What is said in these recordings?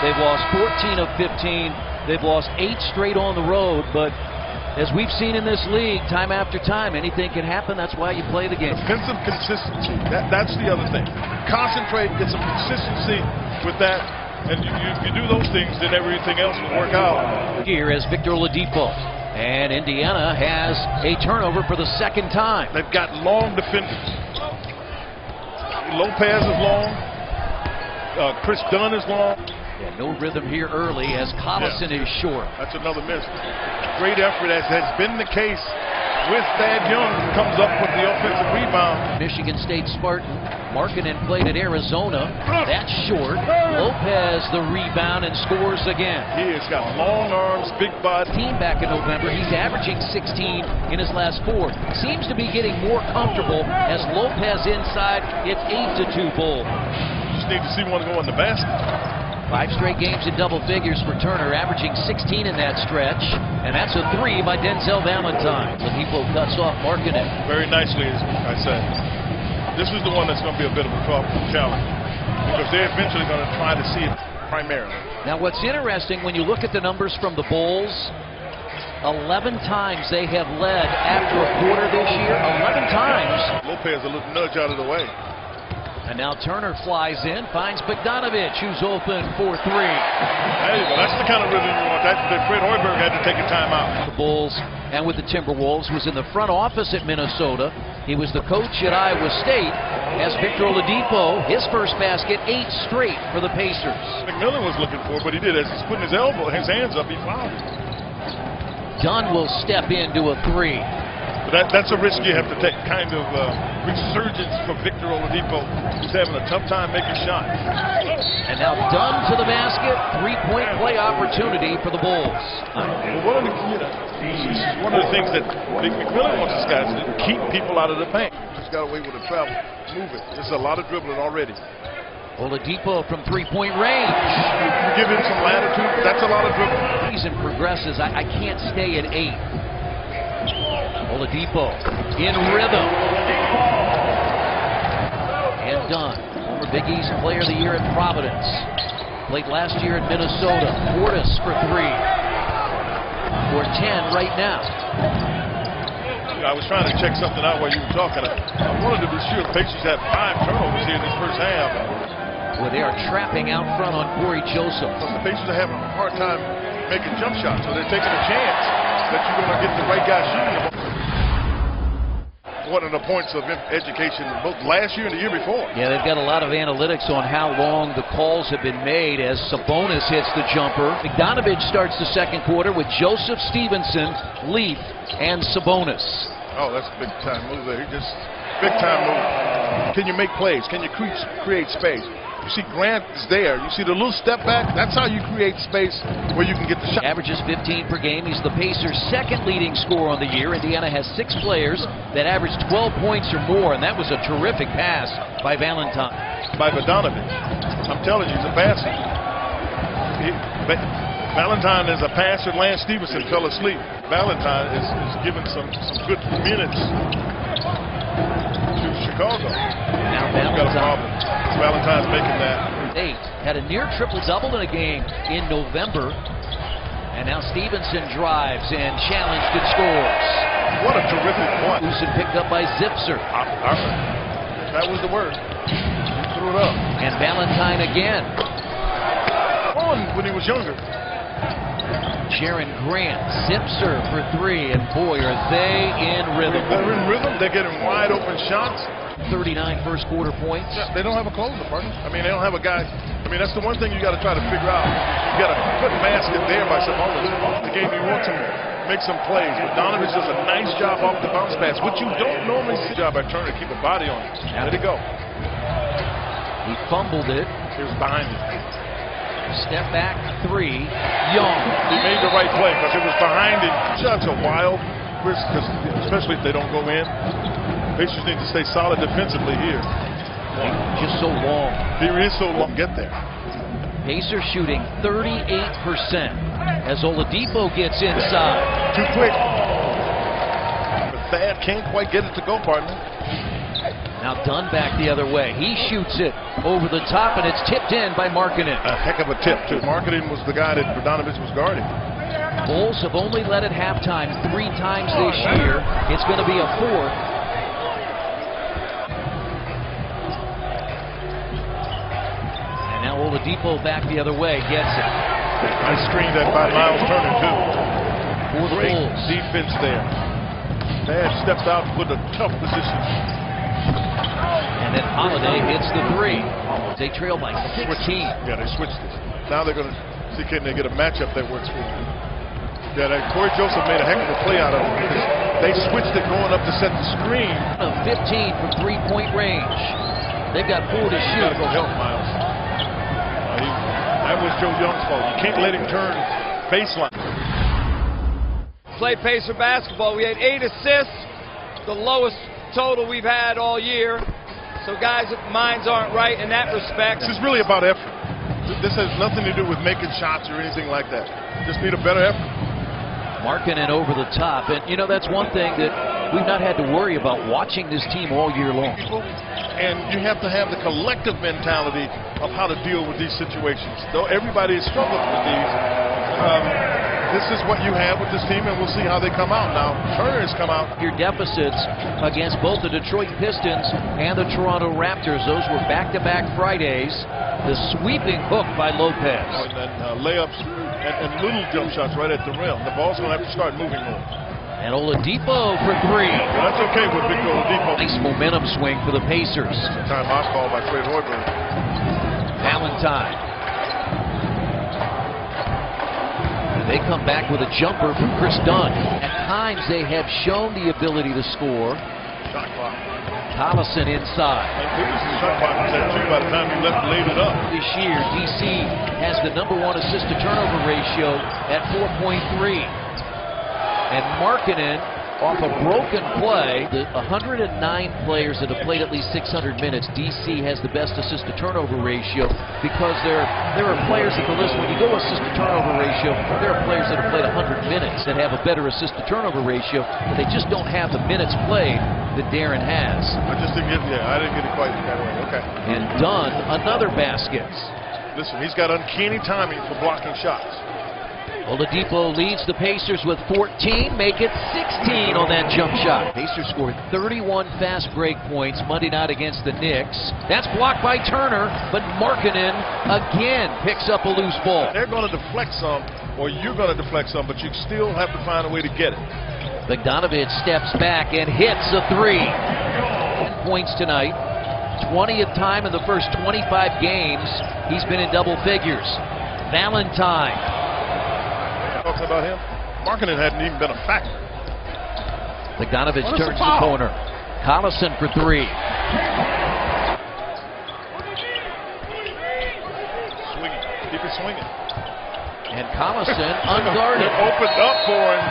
They've lost 14 of 15. They've lost eight straight on the road, but as we've seen in this league, time after time, anything can happen. That's why you play the game. Defensive consistency. That, that's the other thing. Concentrate, get some consistency with that, and you, you, you do those things, then everything else will work out. Here is Victor Oladipo. And Indiana has a turnover for the second time. They've got long defenders. Lopez is long. Uh, Kris Dunn is long. Yeah, no rhythm here early as Collison yeah. is short. That's another miss. Great effort, as has been the case with Thad Young, comes up with the offensive rebound. Michigan State Spartan. Markkanen played at Arizona. That's short. Lopez the rebound and scores again. He has got long arms, big body. Team back in November. He's averaging 16 in his last four. Seems to be getting more comfortable as Lopez inside. It's 8 to 2 Bull. Just need to see one go in the basket. Five straight games in double figures for Turner, averaging 16 in that stretch. And that's a three by Denzel Valentine. Oladipo cuts off Markkanen. Very nicely, as I said. This is the one that's going to be a bit of a tough challenge because they're eventually going to try to see it primarily. Now, what's interesting when you look at the numbers from the Bulls, 11 times they have led after a quarter this year. 11 times. Lopez a little nudge out of the way. And now Turner flies in, finds Bogdanovich, who's open for three. You go. That's the kind of rhythm you want. That, that Fred Hoiberg had to take a timeout. The Bulls and with the Timberwolves was in the front office at Minnesota. He was the coach at Iowa State. As Victor Oladipo, his first basket, eight straight for the Pacers. McMillan was looking for, but he did. As he's putting his elbow, his hands up, he fouled it. Dunn will step into a three. But that, that's a risk you have to take, kind of uh, resurgence for Victor Oladipo, who's having a tough time making shots. And now Dunn to the basket, three-point play opportunity for the Bulls. Well, one of the, you know, one of the things that McMillan wants his guys to keep people out of the paint. Just got away with the travel, move it. There's a lot of dribbling already. Oladipo from three-point range. You give him some latitude. That's a lot of dribbling. Season progresses. I, I can't stay at eight. Oladipo in rhythm. And Dunn, former Big East Player of the Year at Providence. Played last year at Minnesota. Portis for three. For 10 right now. I was trying to check something out while you were talking. I wanted to be sure the Pacers had five turnovers here in this first half. Well, they are trapping out front on Corey Joseph. The Pacers are having a hard time making jump shots, so they're taking a chance that you're going to get the right guy shooting one of the points of education both last year and the year before. Yeah, they've got a lot of analytics on how long the calls have been made as Sabonis hits the jumper. Bogdanovich starts the second quarter with Joseph Stephenson, Leaf, and Sabonis. Oh, that's a big time move there. He just big time move. Can you make plays? Can you create space? You see Grant is there. You see the little step back. That's how you create space where you can get the shot. Averages 15 per game. He's the Pacers' second leading scorer on the year. Indiana has six players that average 12 points or more, and that was a terrific pass by Valentine. By Bogdanovich. I'm telling you, he's a passer. He, Valentine is a passer. Lance Stephenson fell asleep. Valentine is, is giving some, some good minutes to Chicago. Now Valentine. Got a problem. Valentine's making that. Eight. Had a near triple-double in a game in November. And now Stephenson drives and challenged and scores. What a terrific point. Picked up by Zipser. That was the word. He threw it up. And Valentine again. On when he was younger. Jerian Grant, Zipser for three, and boy, are they in rhythm. They're in rhythm. They're getting wide open shots. 39 first quarter points. Yeah, they don't have a closer, partner. I mean, they don't have a guy. I mean, that's the one thing you got to try to figure out. You got to put basket there by Sabonis. The game you want to make some plays. But Donovan does a nice job off the bounce pass, which you don't normally see. Job by Turner to keep a body on it. Let it go. He fumbled it. He was behind it. Step back three. Young. He made the right play because it was behind him. Such a wild risk, especially if they don't go in. Pacers need to stay solid defensively here. Just so long. He is so long. Get there. Pacers shooting 38% as Oladipo gets inside. Too quick. But Thad can't quite get it to go, partner. Now Dunn back the other way. He shoots it over the top, and it's tipped in by Markkanen. A heck of a tip, too. Markkanen was the guy that Bogdanovich was guarding. Bulls have only led at halftime three times this year. It's going to be a fourth. Oladipo back the other way, gets it. Nice screen that by Miles Turner, too. For the Great Bulls. defense there. Bad steps out with a tough position. And then Holiday hits the three. They trail by 16. Yeah, they switched it. Now they're going to see can they get a matchup that works for them. Yeah, that Corey Joseph made a heck of a play out of it. They switched it going up to set the screen. 15 from three-point range. They've got four to shoot. Gotta go help Miles. That was Joe Young's fault. You can't let him turn baseline. Played Pacer basketball. We had eight assists, the lowest total we've had all year. So guys' minds aren't right in that respect. This is really about effort. This has nothing to do with making shots or anything like that. Just need a better effort. Markkanen over the top. And, you know, that's one thing that we've not had to worry about watching this team all year long. And you have to have the collective mentality of how to deal with these situations. Though everybody is struggling with these, um, this is what you have with this team, and we'll see how they come out. Now, Turner has come out. Your deficits against both the Detroit Pistons and the Toronto Raptors. Those were back-to-back Fridays. The sweeping hook by Lopez. And then uh, layups and, and little jump shots right at the rim. The ball's going to have to start moving more. And Oladipo for three. Well, that's okay with Victor Oladipo. Nice momentum swing for the Pacers. Timeout call by Fred Hoiberg. Valentine. And they come back with a jumper from Kris Dunn. At times they have shown the ability to score. Shot clock. Collison inside. And Peterson's shot clock was at two by the time he left laid it up. This year, DC has the number one assist to turnover ratio at 4.3. And Markkanen, off a broken play, the 109 players that have played at least 600 minutes, DC has the best assist to turnover ratio because there, there are players at the list. When you go assist to turnover ratio, there are players that have played 100 minutes that have a better assist to turnover ratio, but they just don't have the minutes played that Darren has. I just didn't get yeah, I didn't get it quite that way. Okay. And Dunn, another basket. Listen, he's got uncanny timing for blocking shots. Oladipo leads the Pacers with 14, make it 16 on that jump shot. Pacers scored 31 fast break points Monday night against the Knicks. That's blocked by Turner, but Markkanen again picks up a loose ball. They're going to deflect some, or you're going to deflect some, but you still have to find a way to get it. Bogdanovich steps back and hits a three. 10 Points tonight. 20th time in the first 25 games he's been in double figures. Valentine Talking about him, Markkanen hadn't even been a factor. Bogdanovich What is turns the the corner. Collison for three. Swinging, keep it swinging. And Collison unguarded. It opened up for him.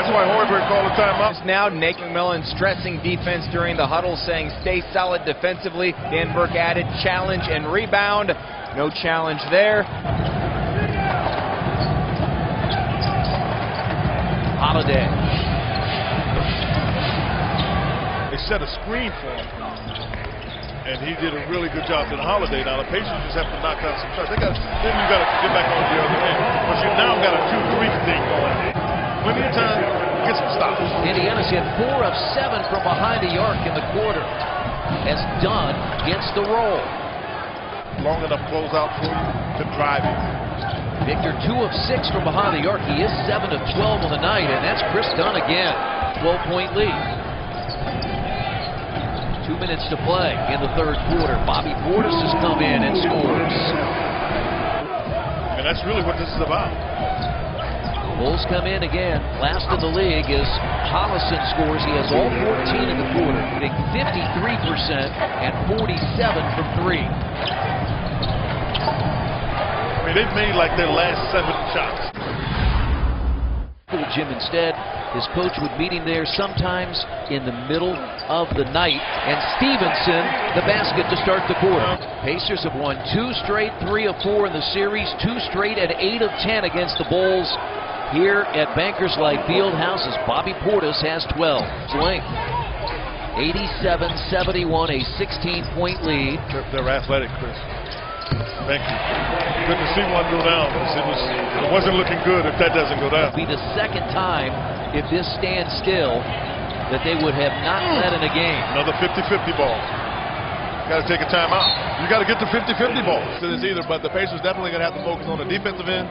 That's why Hoiberg called a timeout. Now Nate McMillan stressing defense during the huddle, saying stay solid defensively. Dan Burke added challenge and rebound. No challenge there. Holiday. They set a screen for him. And he did a really good job in Holiday. Now the Pacers just have to knock down some shots. They got then you got to get back on the other end. But you now got a two-three thing going. Plenty of time, get some stops. Indiana's hit four of seven from behind the arc in the quarter. As Dunn gets the roll. Long enough closeout for you to drive it. Victor two of six from behind the arc. He is seven of 12 on the night, and that's Kris Dunn again. 12 point lead. Two minutes to play in the third quarter. Bobby Portis has come in and scores. And that's really what this is about. Bulls come in again. Last in the league is Hollison scores. He has all 14 in the quarter, hitting 53% and 47 from three. I mean, they've made like their last seven shots. Full Jim instead. His coach would meet him there sometimes in the middle of the night. And Stephenson, the basket to start the quarter. Pacers have won two straight, three of four in the series, two straight and eight of ten against the Bulls. Here at Bankers Life Fieldhouse as Bobby Portis has 12. Length. 87-71, a 16-point lead. They're, they're athletic, Chris. Thank you. Good to see one go down. It, was, it wasn't looking good if that doesn't go down. It'll Be the second time if this stands still that they would have not led in a game. Another 50-50 ball. Got to take a timeout. You got to get the 50-50 ball. So it's either, but the Pacers definitely going to have to focus on the defensive end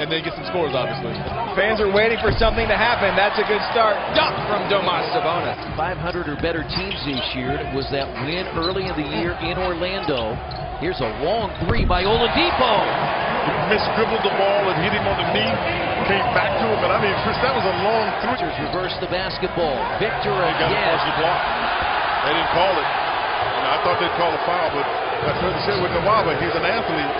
and then get some scores, obviously. Fans are waiting for something to happen. That's a good start. Dunk from Domas Sabonis. 500 or better teams this year was that win early in the year in Orlando. Here's a long three by Oladipo. Misdribbled the ball and hit him on the knee. Came back to him, but I mean, Chris, that was a long three. Reverse the basketball. Victor They got again. partial block. They didn't call it. You know, I thought they'd call a foul, but that's what they said with Nwaba. He's an athlete.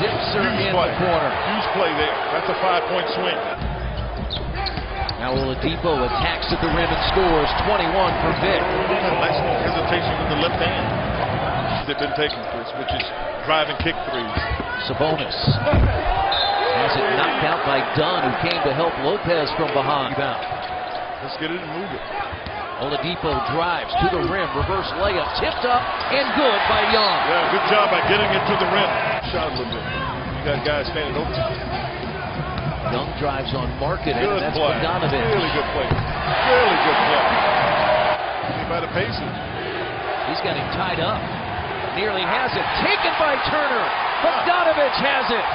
Zipser Huge in play. the corner. Huge play there. That's a five-point swing. Now Oladipo attacks at the rim and scores 21 for Vic. Nice hesitation with the left hand. They've been taking, Chris, which is driving kick threes. Sabonis has it knocked out by Dunn, who came to help Lopez from behind. Let's get it and move it. Oladipo drives to the rim, reverse layup, tipped up and good by Young. Yeah, good job by getting it to the rim. Shot a little bit. You got guys standing open. Young drives on Market, and Good that's play. Bogdanovich. Really good play. Really good play. He by the Pacers. He's got him tied up. Nearly has it. Taken by Turner. Bogdanovich has it.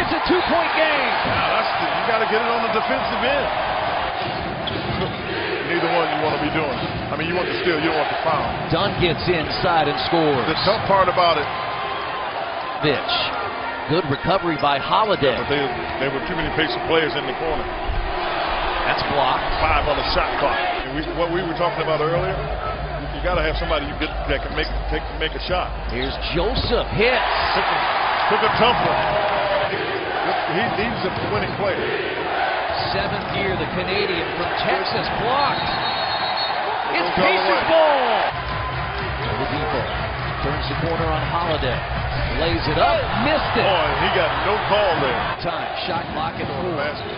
It's a two-point game. That's the, you got to get it on the defensive end. Neither one you want to be doing. I mean, you want to steal, you don't want to foul. Dunn gets inside and scores. The tough part about it, Bitch. Good recovery by Holiday. but they there were too many Pacer players in the corner. That's blocked. Five on the shot clock. We, what we were talking about earlier, you got to have somebody you get that can make take make a shot. Here's Joseph. Hits. Took a, took a tough one. He, he's a winning player. Seventh year, the Canadian from Texas blocked. It's Goes all the Pacers ball. Oladipo turns the corner on Holiday. Lays it up. Missed it. Boy, he got no call there. Time. Shot clock at four. Basket.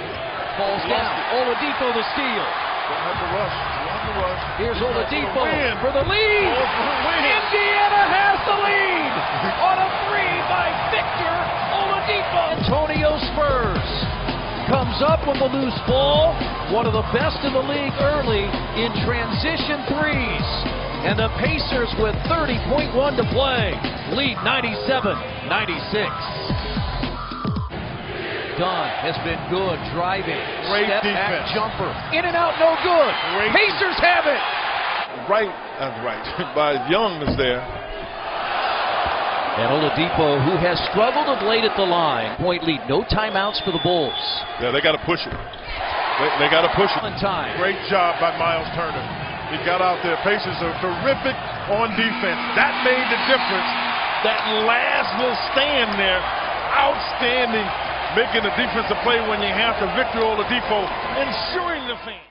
Falls down. Oladipo the steal. Don't have to rush. You have to rush. Here's the Oladipo win. for the lead. Oh, the. Indiana has the lead on a three by Victor Oladipo. Antonio Spurs comes up with a loose ball. One of the best in the league early in transition threes. And the Pacers with 30.1 to play. Lead 97-96. Dunn has been good driving. Great Step back defense. jumper. In and out, no good. Great Pacers have it. Right, uh, right. By Young is there. And Oladipo, who has struggled of late at the line. Point lead, no timeouts for the Bulls. Yeah, they got to push it. They, they got to push it. On time. Great job by Miles Turner. He got out there. Pacers are terrific on defense. That made the difference. That last little stand there, outstanding, making a defensive play when you have to. Victor Oladipo ensuring the fans.